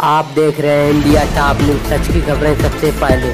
आप देख रहे हैं इंडिया टॉप न्यूज़। सच की खबरें सबसे पहले।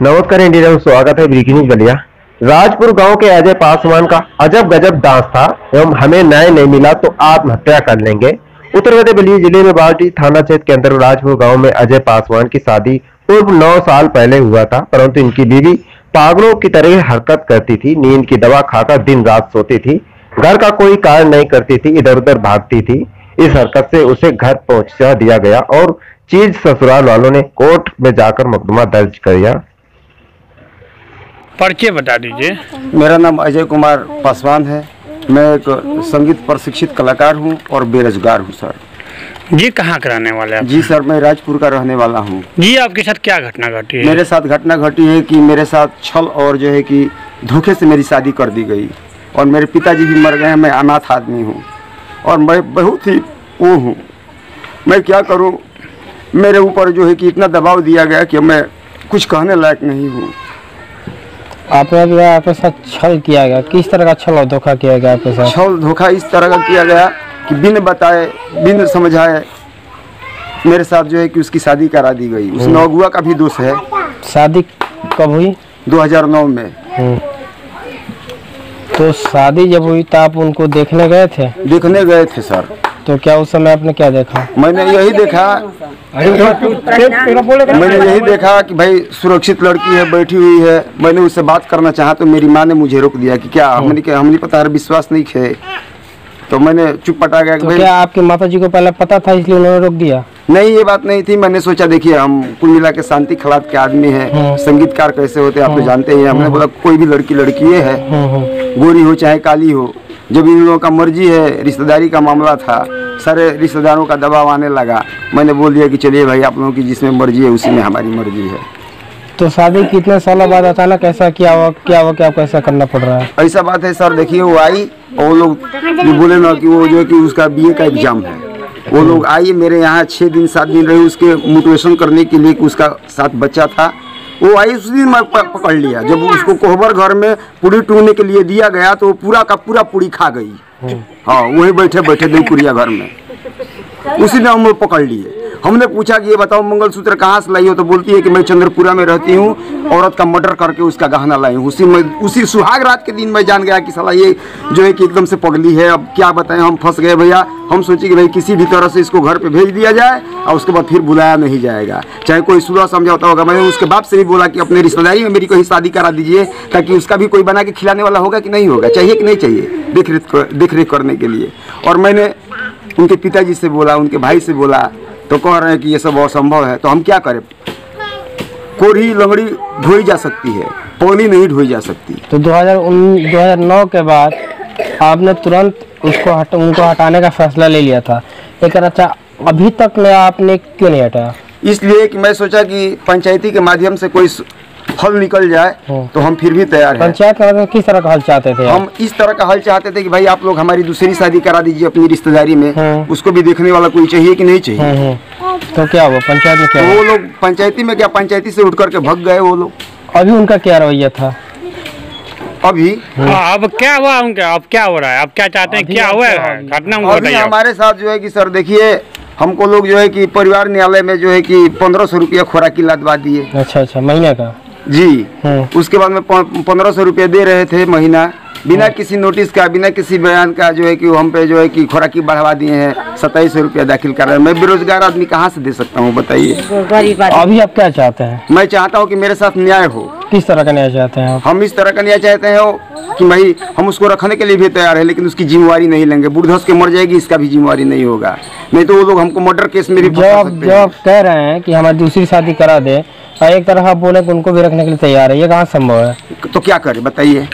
नमस्कार इंडिया स्वागत है ब्रेकिंग न्यूज़ बलिया राजपुर गाँव के अजय पासवान का अजब गजब डांस था एवं हमें न्याय नहीं मिला तो आत्महत्या कर लेंगे। उत्तर प्रदेश बलिया ज़िले में बाल्टी थाना क्षेत्र के अंदर राजपुर गाँव में अजय पासवान की शादी पूर्व नौ साल पहले हुआ था, परंतु इनकी बीवी पागलों की तरह हरकत करती थी नींद की दवा खाकर दिन रात सोती थी घर का कोई कार्य नहीं करती थी इधर उधर भागती थी। इस हरकत से उसे घर पहुँचा दिया गया और चीज़ ससुराल वालों ने कोर्ट में जाकर मुकदमा दर्ज किया परिचय बता दीजिए। मेरा नाम अजय कुमार पासवान है। मैं एक संगीत प्रशिक्षित कलाकार हूँ और बेरोजगार हूँ सर। जी कहाँ के रहने वाले आप? जी सर मैं राजपुर का रहने वाला हूँ। जी आपके साथ क्या घटना घटी है? मेरे साथ घटना घटी है कि मेरे साथ छल और जो है कि धोखे से मेरी शादी कर दी गई और मेरे पिताजी भी मर गए हैं मैं अनाथ आदमी हूँ और मैं बहुत ही वो हूँ। मैं क्या करूँ? मेरे ऊपर जो है कि इतना दबाव दिया गया कि मैं कुछ कहने लायक नहीं हूँ। आपने जो है आपके साथ छल किया गया? किस तरह का छल और धोखा किया गया आपके साथ? छल धोखा इस तरह का किया गया कि बिन बताए बिन समझाए मेरे साथ जो है कि उसकी शादी करा दी गई। उस नौगुआ का भी दोष है। शादी कब हुई? 2009 में। तो शादी जब हुई तो आप उनको देखने गए थे? देखने गए थे सर। तो क्या उस समय आपने क्या देखा? मैंने यही देखा मैंने यही देखा कि भाई सुरक्षित लड़की है बैठी हुई है। मैंने उससे बात करना चाहा तो मेरी माँ ने मुझे रोक दिया कि क्या हमने क्या हमने पता है विश्वास नहीं खे तो मैंने चुप पटा गया तो भाई क्या आपके माता जी को पहले पता था इसलिए उन्होंने रोक दिया? नहीं ये बात नहीं थी। मैंने सोचा देखिए हम कुल मिला के शांति खिलाफ के आदमी हैं। संगीतकार कैसे होते हैं आप तो जानते ही हमने बोला कोई भी लड़की लड़की ये है हम्म, हम्म। गोरी हो चाहे काली हो जब इन लोगों का मर्ज़ी है रिश्तेदारी का मामला था सारे रिश्तेदारों का दबाव आने लगा। मैंने बोल दिया कि चलिए भाई आप लोगों की जिसमें मर्ज़ी है उसी में हमारी मर्ज़ी है। तो शादी कितने सालों बाद अचानक ऐसा क्या हुआ क्या हुआ कि आपको ऐसा करना पड़ रहा है? ऐसा बात है सर देखिए वो आई और वो लोग बोले ना कि वो जो है कि उसका बीए का एग्ज़ाम है। वो लोग आई मेरे यहाँ छः दिन सात दिन रहे उसके मोटिवेशन करने के लिए उसका साथ बच्चा था। वो आई उस दिन मैं पकड़ लिया। जब उसको कोहबर घर में पूरी टूटने के लिए दिया गया तो वो पूरा का पूरा पूरी खा गई। हाँ वहीं बैठे बैठे दिन देवपुरिया घर में। उसी दिन हम लोग पकड़ लिए। हमने पूछा कि ये बताओ, मंगलसूत्र कहाँ से लाई हो? तो बोलती है कि मैं चंद्रपुरा में रहती हूँ, औरत का मर्डर करके उसका गहना लाई हूँ। उसी में उसी सुहाग रात के दिन मैं जान गया कि साला ये जो है कि एकदम से पगली है। अब क्या बताएँ, हम फंस गए भैया। हम सोचे कि भाई किसी भी तरह से इसको घर पे भेज दिया जाए, और उसके बाद फिर बुलाया नहीं जाएगा। चाहे कोई सुलह समझौता होगा, मैंने उसके बाप से भी बोला कि अपने रिश्तेदारी में मेरी कोई शादी करा दीजिए, ताकि उसका भी कोई बना के खिलाने वाला होगा कि नहीं होगा, चाहिए कि नहीं चाहिए देख रेख करने के लिए। और मैंने उनके पिताजी से बोला, उनके भाई से बोला तो कह रहे हैं कि ये सब असंभव है तो हम क्या करें? कोरी लंगड़ी ढोई जा सकती है पौली नहीं ढोई जा सकती। तो 2009 2009 के बाद आपने तुरंत उसको हट उनको हटाने का फैसला ले लिया था। लेकिन अच्छा अभी तक में आपने क्यों नहीं हटाया? इसलिए कि मैं सोचा कि पंचायती के माध्यम से कोई हल निकल जाए हम्म। तो हम फिर भी तैयार हैं। पंचायत किस तरह का हल चाहते थे हम इस तरह का हल चाहते थे कि भाई आप लोग हमारी दूसरी शादी करा दीजिए अपनी रिश्तेदारी में। हम्म। उसको भी देखने वाला कोई चाहिए कि नहीं चाहिए? हम्म, हम्म। तो क्या हुआ? पंचायत में क्या तो वो लोग पंचायती में क्या पंचायती से उठ करके भग गए वो लोग? अभी उनका क्या रवैया था? अभी? हाँ, अब क्या हुआ उनका? अब क्या हो रहा है? अब क्या चाहते हैं? क्या हुआ? है घटना अभी हमारे साथ जो है कि सर देखिए हमको लोग जो है कि परिवार न्यायालय में जो है कि पंद्रह सौ रुपया खुराकी लादवा दिए। अच्छा अच्छा महीने का? जी हम्म। उसके बाद में पंद्रह सौ रुपया दे रहे थे महीना बिना किसी नोटिस का बिना किसी बयान का जो है कि हम पे जो है कि खुराकी बढ़वा दिए हैं सत्ताईस सौ रुपया दाखिल कर रहे हैं। मैं बेरोजगार आदमी कहाँ से दे सकता हूँ बताइए? अभी आप क्या चाहते हैं? मैं चाहता हूँ कि मेरे साथ न्याय हो। किस तरह का न्याय चाहते हैं हम इस तरह का न्याय चाहते हैं कि भाई हम उसको रखने के लिए भी तैयार है लेकिन उसकी जिम्मेवारी नहीं लेंगे। बुढ़धस के मर जाएगी इसका भी जिम्मेवारी नहीं होगा। नहीं तो वो लोग हमको मर्डर केस में भी आप आप कह रहे हैं कि हमारी दूसरी शादी करा दे और एक तरह आप बोले कि उनको भी रखने के लिए तैयार है ये कहाँ संभव है? तो क्या करें बताइए।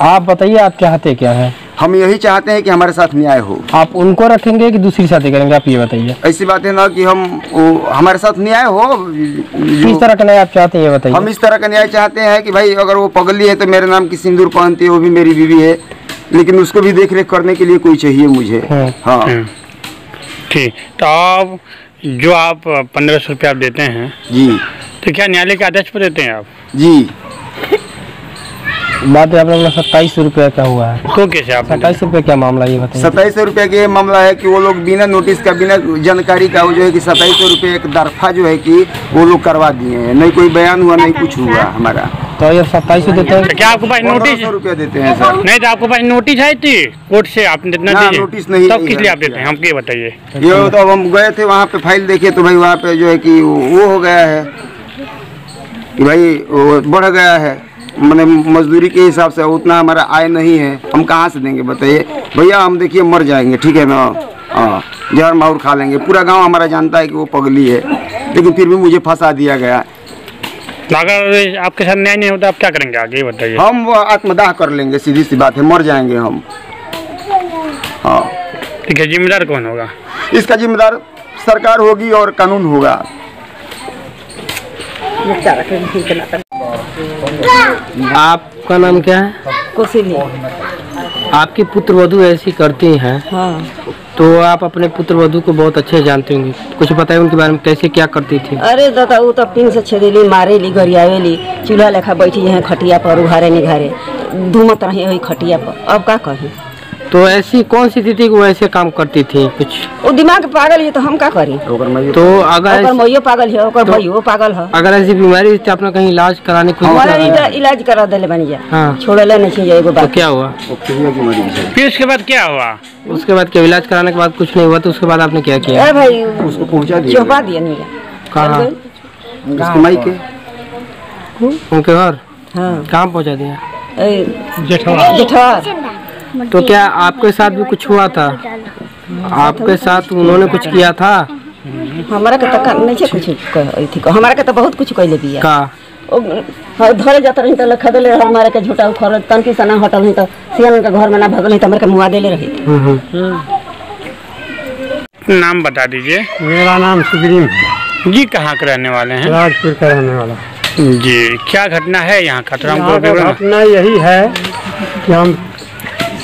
आप बताइए आप चाहते क्या है? हम यही चाहते हैं कि हमारे साथ न्याय हो। आप उनको रखेंगे कि दूसरी शादी करेंगे? आप ये बताइए। ऐसी बात है ना कि हम वो, हमारे साथ न्याय हो किस तरह का न्याय आप चाहते हैं ये बताइए। हम इस तरह का न्याय चाहते हैं कि भाई अगर वो पगली है तो मेरे नाम की सिंदूर पहनती है वो भी मेरी बीवी है। लेकिन उसको भी देख रेख करने के लिए कोई चाहिए मुझे। हम्म। हाँ। हम्म। ठीक। तो आप जो आप पंद्रह सौ रुपया आप देते हैं जी। तो क्या न्यायालय के आदेश पर देते हैं आप? जी। बात है आपने बोला सत्ताईस रुपये का हुआ है। तो कैसे आप सत्ताईस रुपये क्या मामला ये बताइए। सत्ताईस सौ रुपये का ये मामला है कि वो लोग बिना नोटिस का बिना जानकारी का वो जो है कि सत्ताईस सौ रुपये एक दरफा जो है कि वो लोग करवा दिए हैं। नहीं कोई बयान हुआ नहीं कुछ हुआ हमारा। तो ये सत्ताईस सौ देते हैं। क्या आपके पास नोटिस सौ रुपया देते हैं सर। नहीं तो आपके पास नोटिस आई थी? कोर्ट से ना, नोटिस नहीं तब किस लिए आप देते हैं? हमको ये बताइए। ये तो अब हम गए थे वहाँ पे फ़ाइल देखे तो भाई वहाँ पे जो है कि वो हो गया है। कि भाई वो बढ़ गया है। मैंने मजदूरी के हिसाब से उतना हमारा आय नहीं है। हम कहाँ से देंगे बताइए? भैया हम देखिए मर जाएँगे ठीक है ना? हाँ जहर माहौर खा लेंगे। पूरा गाँव हमारा जानता है कि वो पगली है। लेकिन फिर भी मुझे फंसा दिया गया। तो अगर आपके साथ न्याय नहीं होता आप क्या करेंगे आगे बताइए? हम वो आत्मदाह कर लेंगे सीधी सी बात है मर जाएँगे हम। हाँ। ठीक है जिम्मेदार कौन होगा? इसका जिम्मेदार सरकार होगी और कानून होगा। आपका नाम क्या है? कौशली। आपकी पुत्र वधु ऐसी करती हैं। हाँ। तो आप अपने पुत्र वधु को बहुत अच्छे जानते होंगे। कुछ बताए उनके बारे में कैसे क्या करती थी? अरे दादा वो तो पिन से छेदेली मारेली गरियावेली चूल्हा लेखा बैठी है खटिया पर उघारे निघारे। धूमत रहे खटिया पर। अब का कही? तो ऐसी कौन सी थी कि वो ऐसे काम करती थी कुछ? वो दिमाग पागल है तो हम का करी? तो अगर मैयो पागल है ओकर भैयो पागल है। अगर ऐसी बीमारी थी आपने कहीं इलाज कराने की हमारा इलाज करा बनी जा। हाँ। छोड़ले नहीं चाहिए एगो तो क्या हुआ? फिर उसके बाद क्या हुआ? उसके बाद क्या इलाज कराने के बाद कुछ नहीं हुआ तो उसके बाद आपने क्या किया? अरे भाई उसको पहुँचा दिया। चौपा दिया नहीं कहाँ? उसके माई के? उनके घर? हाँ। कहाँ पहुँचा दिया? ए, जेठवा। तो क्या आपके साथ भी कुछ हुआ था? आपके साथ उन्होंने कुछ किया था? हमारा के तो नहीं छे कुछ थी हमारा के तो बहुत कुछ कैले बिया का? हाँ, धरे जाता रही तो लखा देले रह हमारे के झूठा उखर तन की सना हटल नहीं तो सियन के घर में ना भगल नहीं तो हमारे के मुआ देले रही। हम्म, हम्म। नाम बता दीजिए। मेरा नाम सुग्रीम है। जी कहाँ के रहने वाले हैं? राजपुर का रहने वाला। जी क्या घटना है यहाँ? का विवरण घटना यही है कि हम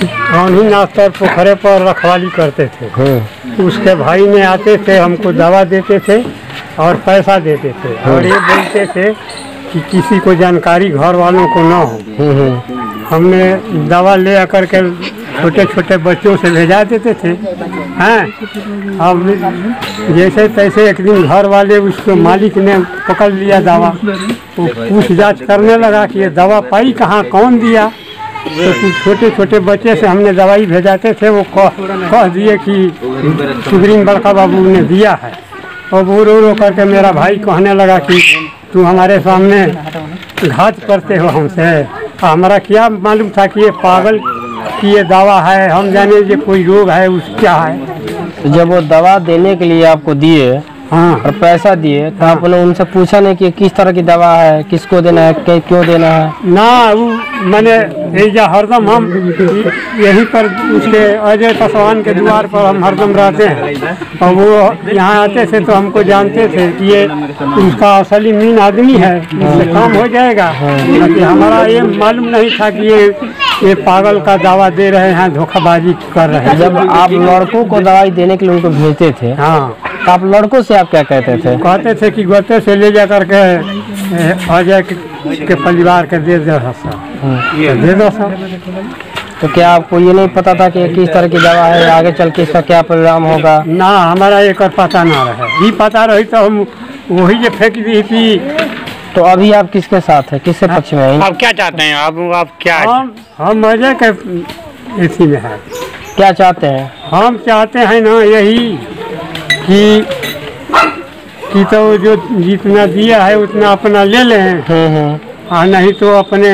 गांधी नाथ पर पोखरे पर रखवाली करते थे। उसके भाई ने आते थे हमको दवा देते थे और पैसा देते थे। और ये बोलते थे कि किसी को जानकारी घर वालों को ना हो। हमने दवा ले आकर के छोटे छोटे बच्चों से भेजा देते थे। हैं। अब जैसे तैसे एक दिन घर वाले उसको मालिक ने पकड़ लिया दवा। वो पूछ जाँच करने लगा कि ये दवा पाई कहाँ कौन दिया? छोटे छोटे बच्चे से हमने दवाई भेजाते थे, वो कह दिए कि सुग्रीन बड़का बाबू ने दिया है। और वो रो रो करके मेरा भाई कहने लगा कि तू हमारे सामने घात करते हो हमसे। हमारा क्या मालूम था कि ये पागल, की ये दवा है, हम जाने ये कोई रोग है, उस क्या है? जब वो दवा देने के लिए आपको दिए हाँ और पैसा दिए। तो आपने उनसे पूछा नहीं कि किस तरह की दवा है किसको देना है क्यों देना है? ना वो मैंने हरदम हम यहीं पर उसके अजय पासवान के द्वार पर हम हरदम रहते हैं। और वो यहाँ आते थे तो हमको जानते थे कि ये उसका असली मीन आदमी है इससे काम हो जाएगा। बाकी हमारा ये मालूम नहीं था कि ये ये पागल का दावा दे रहे हैं धोखाबाजी कर रहे हैं। जब आप लड़कों को दवाई देने के लिए उनको भेजते थे हाँ। आप लड़कों से आप क्या कहते थे? कहते थे कि गोते से ले जा करके अजय के, के परिवार के दे दो सब दे दो तो क्या आपको ये नहीं पता था कि किस तरह की दवा है आगे चल के इसका क्या परिणाम होगा? ना हमारा एक और पता ना रहे। ई पता रही तो हम वही जे फेंक दी थी। तो अभी आप किसके साथ है? किसके पक्ष में हैं? आप क्या चाहते हैं? आप आप क्या हम हम अजय के इसी में है। क्या चाहते हैं? हम चाहते हैं ना यही कि कि तो जो जितना दिया है उतना अपना ले लें। हम्म हम्म और नहीं तो अपने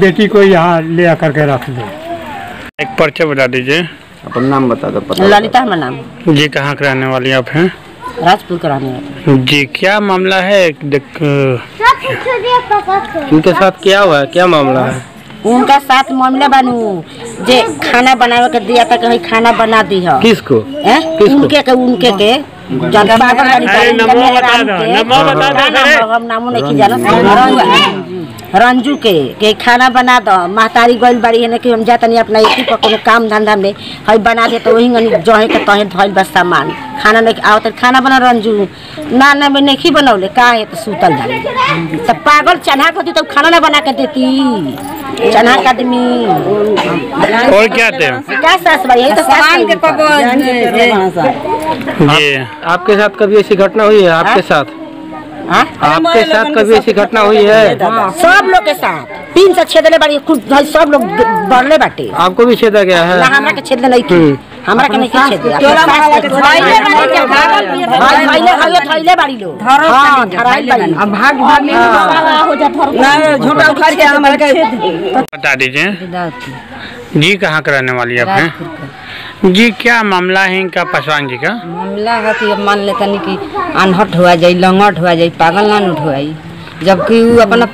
बेटी को यहाँ ले आकर के रख दें। एक पर्चा बता दीजिए। अपना नाम बता दो पता ललिता हमारा नाम। जी कहाँ के रहने वाली आप हैं? राजपुर का रहने वाला। जी क्या मामला है? देख उनके साथ क्या हुआ है? क्या मामला है? उनका साथ मामला बनू। जे खाना बनावे के दिया था कहीं खाना बना दी है। किसको? हैं? उनके के उनके के। जब पागल गाड़ी अरे गाड़ी नमो बता दो, नमो बता दो, अरे। हम नामो नहीं जानत रहुआ। रंजू। के के खाना बना दो। महतारी गइल बाड़ी है ना कि हम जा तनी अपना इसी पर कोनो काम धंधा में हई बना दे तो वही गनी जहे के तहे धइल बस सामान। खाना नहीं आओ तो खाना बना रंजू। ना ना मैं नहीं बनौले का है तो सूतल जाली तो पागल चढ़ा के तो खाना ना बना के देती। चढ़ा कदमी और क्या थे? क्या सास भाई तो सामान के जी आपके साथ कभी ऐसी घटना हुई है? आपके साथ? आपके साथ कभी ऐसी घटना हुई है। सब लोग के साथ। तीन से छेदले बाड़ी कुल भाई सब लोग बढ़ले बाटे। आपको भी छेदा गया ना है हमरा के छेदले नहीं की हमरा के नहीं छेदले टोला महला के धइले बाड़ी के भागल भाई धइले हइले धइले बाड़ी लोग हाँ धराइल बाड़ी। अब भाग भाग हो जा ना झोटा उखाड़ के हमरा के बता दीजिए। जी कहाँ का रहने वाली है? आपने जी क्या मामला है इनका पासवान जी का? मामला है कि मान लेता नहीं कि अनहट हुआ जाई लंगट हुआ जाई पागल ना उठ हुआई जबकि वो अपना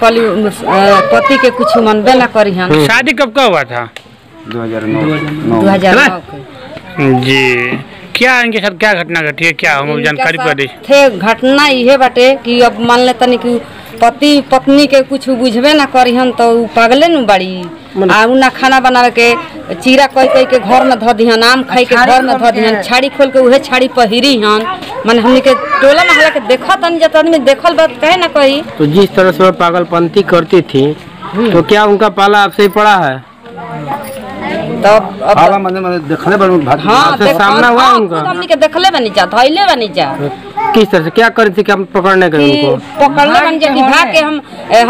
पति के कुछ मनबे न करी हम शादी कब का हुआ था? 2009 दो हज़ार नौ के। जी। क्या इनके साथ क्या घटना घटी है? क्या हम जानकारी पर दी। थे घटना ये बटे कि अब मान लेता नहीं कि पति पत्नी के कुछ बुझबे ना करी हम तो पागले न बाड़ी। ना खाना बना के चीरा कह कह के घर में धो दिहन आम खाई के घर में धो दिहन छाड़ी खोल के उहे छाड़ी पहिरी हन। मन हमनी के टोला महला के देख तन जत आदमी देखल बात कहे ना कही। तो जिस तरह से पागलपंती करती थी तो क्या उनका पाला आपसे ही पड़ा है? तब अब हाला मने मने देखले बड़ भाग हाँ सामना हुआ हाँ, उनका? हमनी के देखले बनी जा धइले बनी जा। किस तरह से क्या करी थी कि हम पकड़ने गए उनको? पकड़ले बन जा कि भाग के हम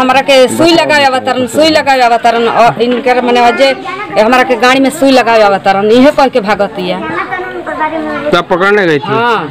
हमरा के सुई लगावे अवतरण सुई लगावे अवतरण और इनकर माने ए, हमरा के गाड़ी में सुई लगावे अवतरण इहे कह के भागतिया क्या पकड़ने गई थी? हाँ।